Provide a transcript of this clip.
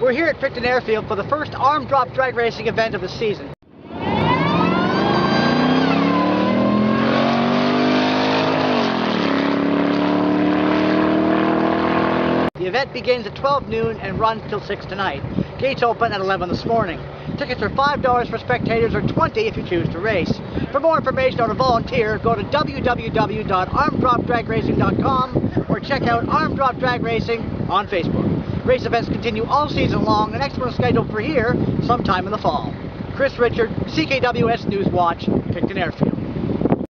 We're here at Picton Airfield for the first arm drop drag racing event of the season. The event begins at 12 noon and runs till 6 tonight. Gates open at 11 this morning. Tickets are $5 for spectators or 20 if you choose to race. For more information or to volunteer, go to www.armdropdragracing.com or check out Arm Drop Drag Racing on Facebook. Race events continue all season long. The next one is scheduled for here sometime in the fall. Chris Richard, CKWS News Watch, Picton Airfield.